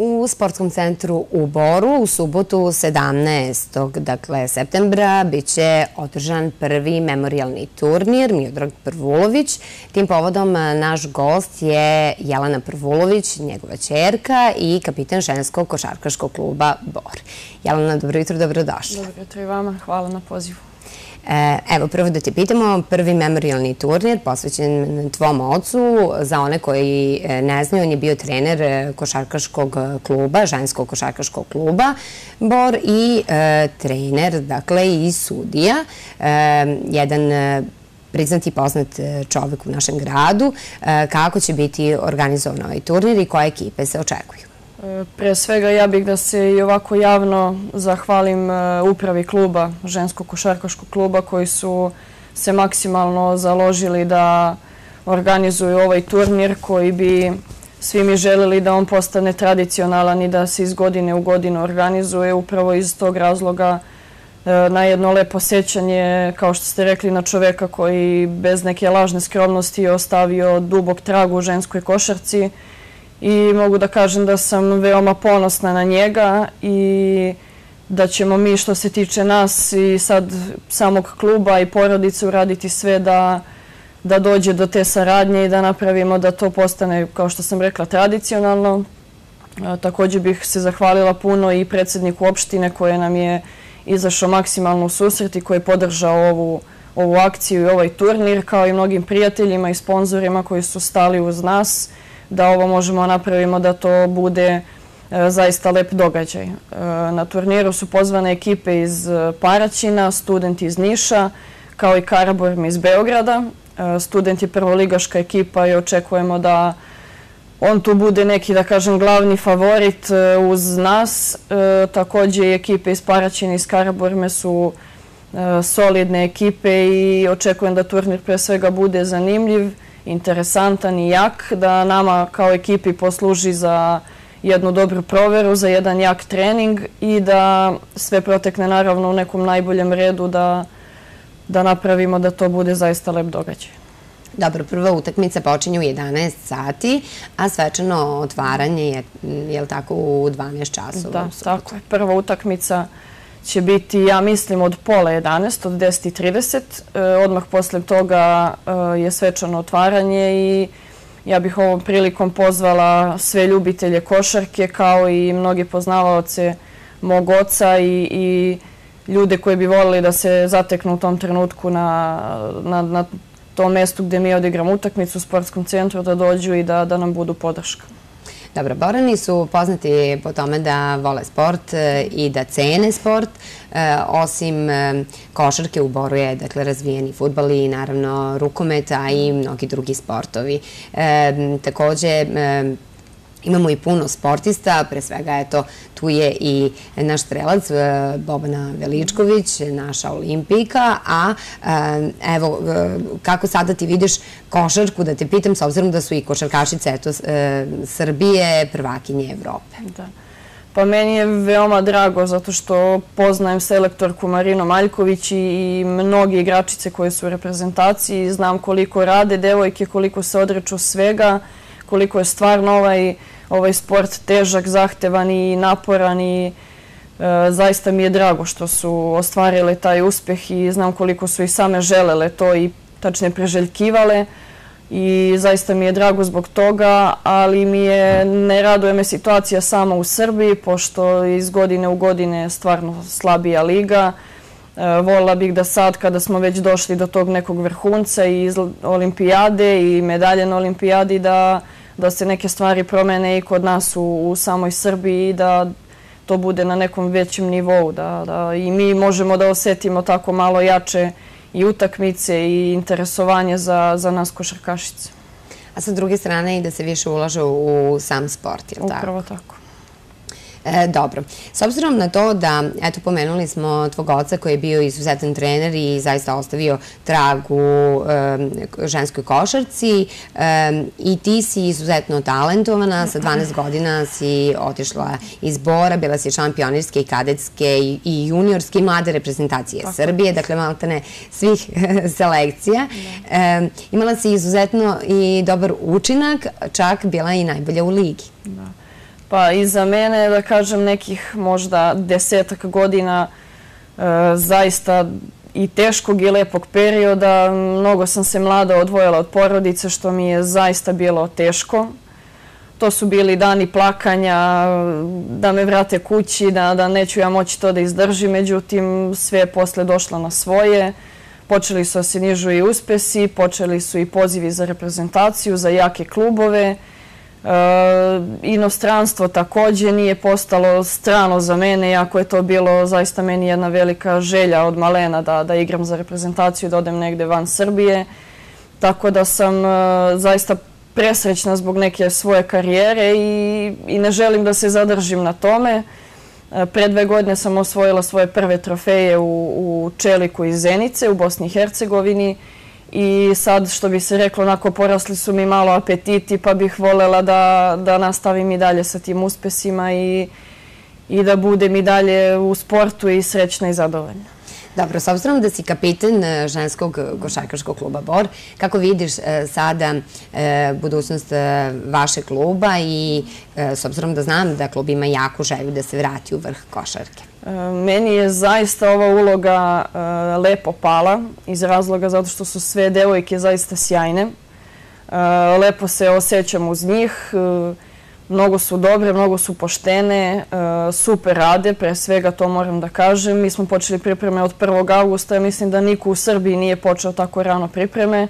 U sportskom centru u Boru u subotu 17. dakle septembra biće održan prvi memorialni turnir Miodrag Prvulović. Tim povodom naš gost je Jelena Prvulović, njegova čerka i kapitan ženskog košarkaškog kluba Bor. Jelena, dobro jutro, dobrodošla. Dobro jutro i vama, hvala na pozivu. E, evo, prvo da ti pitamo, prvi memorialni turnir posvećen tvom ocu. Za one koji e, ne znaju, on je bio trener e, košarkaškog kluba, ženskog košarkaškog kluba Bor i trener, dakle, i sudija. Jedan priznati poznat čovek u našem gradu. Kako će biti organizovan ovaj turnir i koje ekipe se očekuju? Pre svega ja bih da se i ovako javno zahvalim e, upravi kluba, ženskog košarkaškog kluba koji su se maksimalno založili da organizuju ovaj turnir koji bi svi mi želeli da on postane tradicionalan i da se iz godine u godinu organizuje. Upravo iz tog razloga e, na jedno lepo sećanje, kao što ste rekli, na čoveka koji bez neke lažne skromnosti ostavio dubog trag u ženskoj košarci i mogu da kažem da sam veoma ponosna na njega i da ćemo mi što se tiče nas i sad samog kluba i porodice uraditi sve da, da dođe do te saradnje i da napravimo da to postane, kao što sam rekla, tradicionalno. takođe bih se zahvalila puno i predsedniku opštine koje nam je izašao maksimalno u susret i koji je podržao ovu, ovu akciju i ovaj turnir, kao i mnogim prijateljima i sponzorima koji su stali uz nas da ovo možemo napravimo da to bude e, zaista lep događaj. E, na turniru su pozvane ekipe iz e, Paraćina, studenti iz Niša, kao i Karaburm iz Beograda. Student je prvoligaška ekipa i očekujemo da on tu bude neki, da kažem, glavni favorit uz nas. Takođe i ekipe iz Paraćina i iz Karaburme su solidne ekipe i očekujem da turnir pre svega bude zanimljiv interesantan i jak, da nama kao ekipi posluži za jednu dobru proveru, za jedan jak trening i da sve protekne naravno u nekom najboljem redu da, da napravimo da to bude zaista lep događaj. Dobro, prva utakmica počinje u 11 sati, a svečano otvaranje je, je li tako, u 12 časova? Da, tako je. Prva utakmica će biti, ja mislim, od pola 11, od 10.30. E, odmah posle toga e, je svečano otvaranje i ja bih ovom prilikom pozvala sve ljubitelje košarke kao i mnogi poznavaoce mog oca i, i ljude koji bi volili da se zateknu u tom trenutku na, na, na tom mestu gde mi odigramo utakmicu u sportskom centru da dođu i da, da nam budu podrška. Dobro, Borani su poznati po tome da vole sport e, i da cene sport. E, osim e, košarke u Boru je dakle, razvijeni futbal i naravno rukomet, a i mnogi drugi sportovi. Takođe, Imamo i puno sportista, pre svega eto, tu je i naš strelac e, Bobana Veličković, naša olimpijka, a e, evo, e, kako sada ti vidiš košarku, da te pitam, s obzirom da su i košarkašice eto, Srbije prvakinje Evrope. Da. Pa meni je veoma drago zato što poznajem selektorku Marino Maljković i mnogi igračice koje su u reprezentaciji. Znam koliko rade devojke, koliko se odreču svega, koliko je stvarno ovaj, ovaj sport težak, zahtevan i naporan i e, zaista mi je drago što su ostvarile taj uspeh i znam koliko su i same želele to i tačne preželjkivale i zaista mi je drago zbog toga, ali mi je, ne raduje me situacija sama u Srbiji, pošto iz godine u godine je stvarno slabija liga. E, volila bih da sad, kada smo već došli do tog nekog vrhunca i olimpijade i medalje na olimpijadi, da da se neke stvari promene i kod nas u, u samoj Srbiji i da to bude na nekom većem nivou, da, da i mi možemo da osetimo tako malo jače i utakmice i interesovanje za, za nas košarkašice. A sa druge strane i da se više ulaže u sam sport, je li tako? Upravo tako. E, dobro. S obzirom na to da, eto, pomenuli smo tvog oca koji je bio izuzetan trener i zaista ostavio trag u ženskoj košarci i ti si izuzetno talentovana, sa 12 godina si otišla iz Bora, bila si šampionirske i kadetske i, juniorske i mlade reprezentacije Srbije, dakle maltene svih selekcija. Da. imala si izuzetno i dobar učinak, čak bila i najbolja u ligi. Da. Pa i za mene, da kažem, nekih možda desetak godina e, zaista i teškog i lepog perioda. Mnogo sam se mlada odvojila od porodice, što mi je zaista bilo teško. To su bili dani plakanja, da me vrate kući, da, da neću ja moći to da izdržim. Međutim, sve je posle došlo na svoje. Počeli su da se nižu i uspesi, počeli su i pozivi za reprezentaciju, za jake klubove. E, inostranstvo takođe nije postalo strano za mene, iako je to bilo zaista meni jedna velika želja od malena da, da igram za reprezentaciju, da odem negde van Srbije. Tako da sam e, zaista presrećna zbog neke svoje karijere i, i ne želim da se zadržim na tome. E, pre dve godine sam osvojila svoje prve trofeje u, u Čeliku iz Zenice u Bosni i Hercegovini i sad, što bi se reklo, onako porasli su mi malo apetiti pa bih volela da, da nastavim i dalje sa tim uspesima i, i da budem i dalje u sportu i srećna i zadovoljna. Dobro, s obzirom da si kapiten e, ženskog košarkaškog kluba Bor, kako vidiš e, sada e, budućnost vašeg kluba i s obzirom da znam da klub ima jaku želju da se vrati u vrh košarke? Meni je zaista ova uloga lepo pala iz razloga zato što su sve devojke zaista sjajne. Lepo se osjećam uz njih. Mnogo su dobre, mnogo su poštene, e, super rade, pre svega to moram da kažem. Mi smo počeli pripreme od 1. augusta, mislim da niko u Srbiji nije počeo tako rano pripreme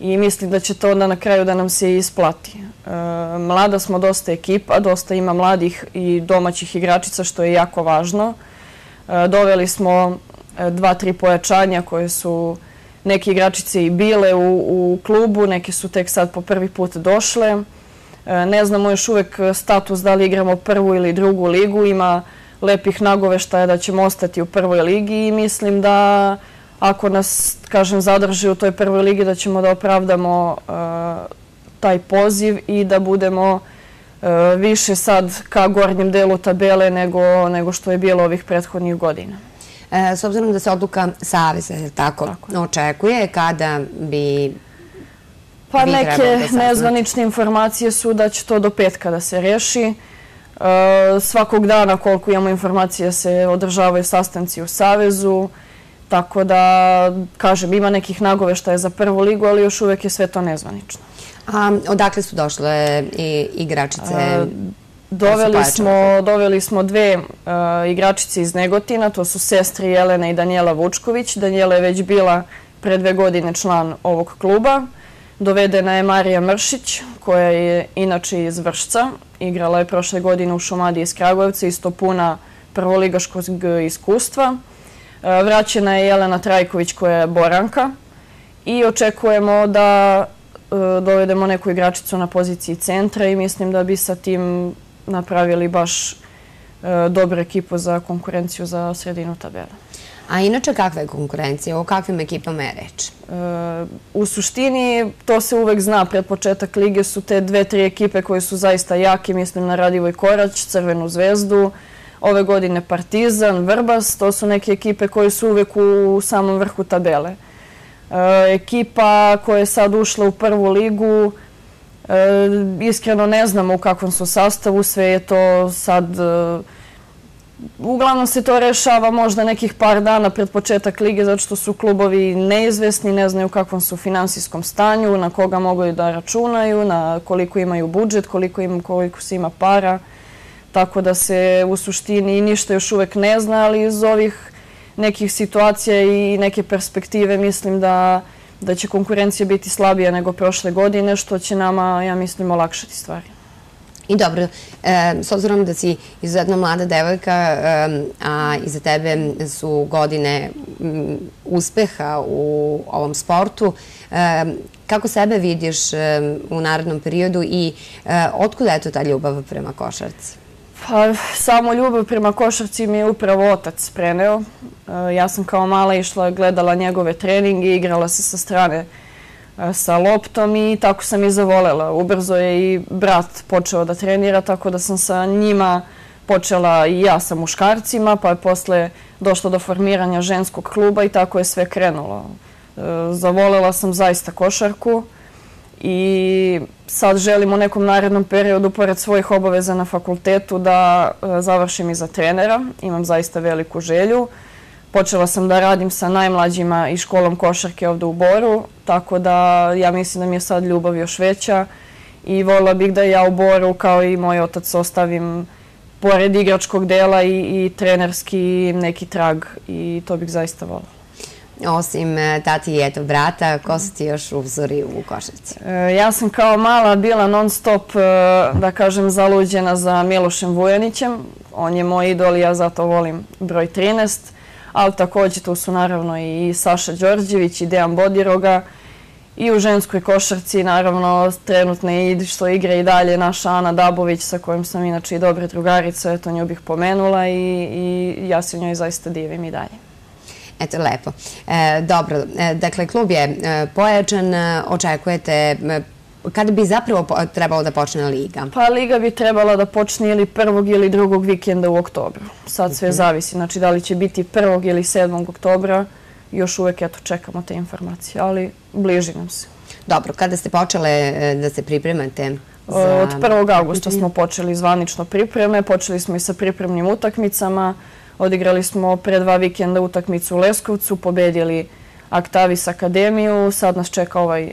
i mislim da će to onda na kraju da nam se isplati. E, mlada smo dosta ekipa, dosta ima mladih i domaćih igračica, što je jako važno. E, doveli smo dva, tri pojačanja koje su neke igračice i bile u, u klubu, neke su tek sad po prvi put došle. E, ne znamo još uvek status da li igramo prvu ili drugu ligu. Ima lepih nagoveštaja da ćemo ostati u prvoj ligi i mislim da ako nas, kažem, zadrži u toj prvoj ligi da ćemo da opravdamo e, taj poziv i da budemo e, više sad ka gornjem delu tabele nego, nego što je bilo ovih prethodnih godina. s obzirom da se odluka Saveza, tako, tako, očekuje kada bi Pa neke da nezvanične informacije su da će to do petka da se reši. E, svakog dana koliko imamo informacija se održavaju sastanci u Savezu. Tako da, kažem, ima nekih nagoveštaja za prvu ligu, ali još uvek je sve to nezvanično. A odakle su došle i igračice? A, doveli, smo, doveli smo dve uh, igračice iz Negotina, to su sestri Jelena i Danijela Vučković. Danijela je već bila pre dve godine član ovog kluba. Dovedena je Marija Mršić, koja je inače iz Vršca. Igrala je prošle godine u Šumadi iz Kragujevca, isto puna prvoligaškog iskustva. E, vraćena je Jelena Trajković, koja je boranka. I očekujemo da e, dovedemo neku igračicu na poziciji centra i mislim da bi sa tim napravili baš e, dobru ekipu za konkurenciju za sredinu tabela. A inače kakva je konkurencija? O kakvim ekipama je reč? U suštini to se uvek zna. Pred početak lige su te dve, tri ekipe koje su zaista jake. Mislim na Radivoj Korać, Crvenu zvezdu, ove godine Partizan, Vrbas. To su neke ekipe koje su uvek u samom vrhu tabele. E, ekipa koja je sad ušla u prvu ligu, e, iskreno ne znamo u kakvom su sastavu. Sve je to sad Uglavnom se to rešava možda nekih par dana pred početak lige, zato što su klubovi neizvesni, ne znaju u kakvom su finansijskom stanju, na koga mogu da računaju, na koliko imaju budžet, koliko, im, koliko se ima para. Tako da se u suštini ništa još uvek ne zna, ali iz ovih nekih situacija i neke perspektive mislim da, da će konkurencija biti slabija nego prošle godine, što će nama, ja mislim, olakšati stvari. I dobro, s obzirom da si izuzetno mlada devojka, a iza tebe su godine uspeha u ovom sportu, kako sebe vidiš u narodnom periodu i otkuda je to ta ljubav prema košarci? Pa, samo ljubav prema košarci mi je upravo otac preneo. Ja sam kao mala išla, gledala njegove treninge, igrala se sa strane sa loptom i tako sam i zavolela. Ubrzo je i brat počeo da trenira, tako da sam sa njima počela i ja sa muškarcima, pa je posle došlo do formiranja ženskog kluba i tako je sve krenulo. E, zavolela sam zaista košarku i sad želim u nekom narednom periodu, pored svojih obaveza na fakultetu, da e, završim i za trenera. Imam zaista veliku želju. Počela sam da radim sa najmlađima i školom košarke ovde u Boru, tako da ja mislim da mi je sad ljubav još veća i volila bih da ja u Boru, kao i moj otac, ostavim pored igračkog dela i, i trenerski neki trag i to bih zaista volila. Osim e, tati i eto brata, ko su ti još uzori u košarci? E, ja sam kao mala bila non stop, e, da kažem, zaluđena za Milošem Vujanićem. On je moj idol i ja zato volim broj 13. Ali takođe tu su naravno i Saša Đorđević i Dejan Bodiroga. I u ženskoj košarci, naravno, trenutno i što igra i dalje naša Ana Dabović, sa kojom sam inače i dobre drugarice, eto nju bih pomenula i, i ja se njoj zaista divim i dalje. Eto, lepo. E, dobro, e, dakle, klub je e, pojačan, e, očekujete kada bi zapravo trebalo da počne liga? Pa liga bi trebala da počne ili prvog ili drugog vikenda u oktobru. Sad sve mhm. zavisi, znači da li će biti prvog ili sedmog oktobra, još uvek eto čekamo te informacije, ali bliži nam se. Dobro, kada ste počele da se pripremate za... Od 1. augusta smo počeli zvanično pripreme, počeli smo i sa pripremnim utakmicama, Odigrali smo pre dva vikenda utakmicu u Leskovcu, pobedili Aktavis Akademiju, sad nas čeka ovaj e,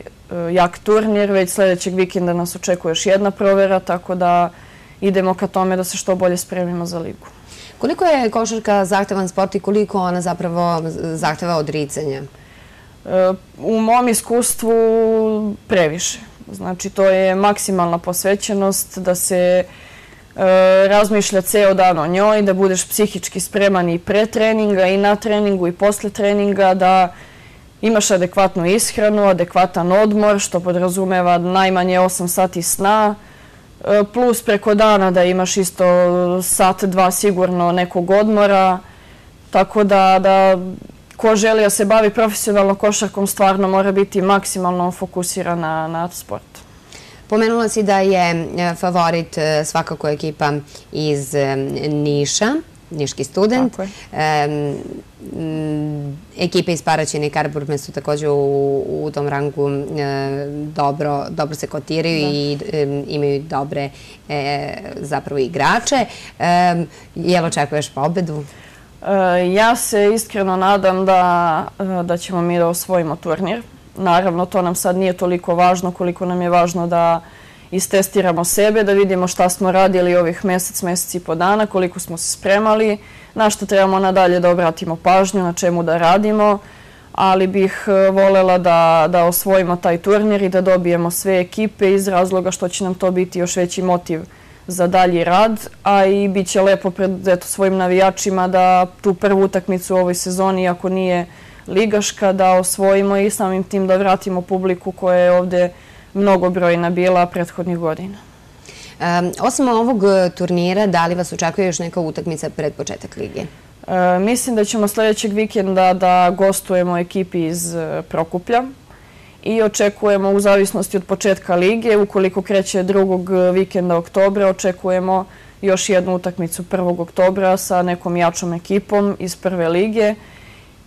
jak turnir, već sledećeg vikenda nas očekuje još jedna provera, tako da idemo ka tome da se što bolje spremimo za ligu. Koliko je košarka zahtevan sport i koliko ona zapravo zahteva odricanje? E, u mom iskustvu previše. Znači, to je maksimalna posvećenost da se razmišlja ceo dan o njoj, da budeš psihički spreman i pre treninga i na treningu i posle treninga, da imaš adekvatnu ishranu, adekvatan odmor, što podrazumeva najmanje 8 sati sna, e, plus preko dana da imaš isto sat, dva sigurno nekog odmora, tako da, da ko želi da se bavi profesionalno košarkom stvarno mora biti maksimalno fokusiran na, na sport. Pomenula si da je e, favorit e, svakako ekipa iz e, Niša, Niški student. Tako je. ekipe iz Paraćina i Karaburme su takođe u, u tom rangu dobro, dobro se kotiraju da. i imaju dobre zapravo igrače. Jel očekuješ pobedu? Ja se iskreno nadam da, da ćemo mi da osvojimo turnir. Naravno, to nam sad nije toliko važno koliko nam je važno da istestiramo sebe, da vidimo šta smo radili ovih mesec, mesec i po dana, koliko smo se spremali, na što trebamo nadalje da obratimo pažnju, na čemu da radimo, ali bih e, volela da, da osvojimo taj turnir i da dobijemo sve ekipe iz razloga što će nam to biti još veći motiv za dalji rad, a i bit će lepo pred eto, svojim navijačima da tu prvu utakmicu u ovoj sezoni, ako nije ligaška, da osvojimo i samim tim da vratimo publiku koja je ovde mnogobrojna bila prethodnih godina. Um, osim ovog turnira, da li vas očekuje još neka utakmica pred početak lige? E, mislim da ćemo sledećeg vikenda da gostujemo ekipi iz e, Prokuplja i očekujemo u zavisnosti od početka lige, ukoliko kreće drugog vikenda oktobra, očekujemo još jednu utakmicu 1. oktobra sa nekom jačom ekipom iz prve lige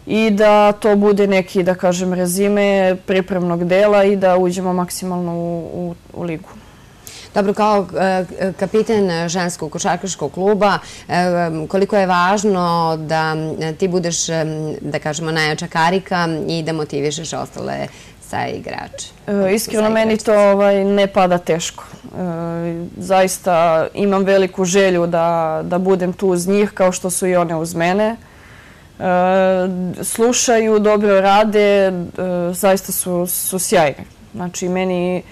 i da to bude neki, da kažem, rezime pripremnog dela i da uđemo maksimalno u, u, u ligu. Dobro, kao e, kapiten ženskog košarkaškog kluba, e, koliko je važno da ti budeš, e, da kažemo, najjača karika i da motivišeš ostale sa igrače? Iskreno, meni to ovaj, ne pada teško. Zaista imam veliku želju da, da budem tu uz njih kao što su i one uz mene. E, slušaju, dobro rade, e, zaista su, su sjajni. Znači, meni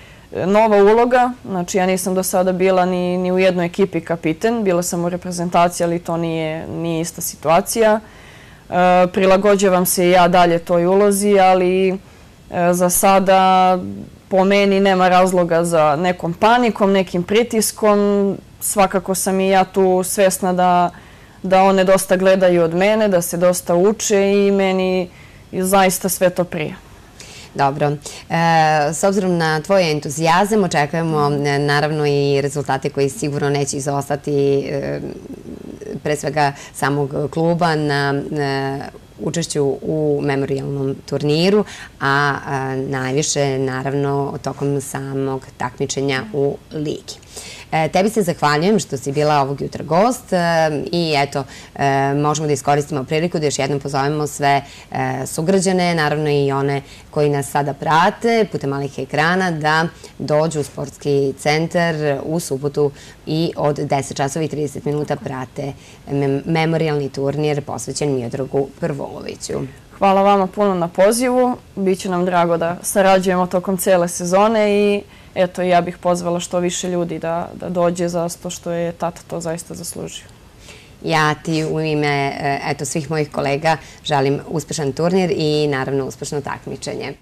nova uloga, znači ja nisam do sada bila ni, ni u jednoj ekipi kapiten, bila sam u reprezentaciji, ali to nije, nije ista situacija. E, prilagođavam se i ja dalje toj ulozi, ali za sada po meni nema razloga za nekom panikom, nekim pritiskom. Svakako sam i ja tu svesna da da one dosta gledaju od mene, da se dosta uče i meni zaista sve to prije. Dobro. E, s obzirom na tvoj entuzijazam, očekujemo e, naravno i rezultate koji sigurno neće izostati e, pre svega samog kluba na učešću u memorialnom turniru, a najviše naravno tokom samog takmičenja u ligi. E, tebi se zahvaljujem što si bila ovog jutra gost e, i eto, e, možemo da iskoristimo priliku da još jednom pozovemo sve sugrađane, naravno i one koji nas sada prate putem malih ekrana, da dođu u sportski centar u subotu i od 10 časova i 30 minuta prate memorialni turnir posvećen Miodragu Prvoloviću. Hvala vama puno na pozivu. Biće nam drago da sarađujemo tokom cele sezone i eto, ja bih pozvala što više ljudi da, da dođe za to što je tata to zaista zaslužio. Ja ti u ime eto, svih mojih kolega želim uspešan turnir i naravno uspešno takmičenje.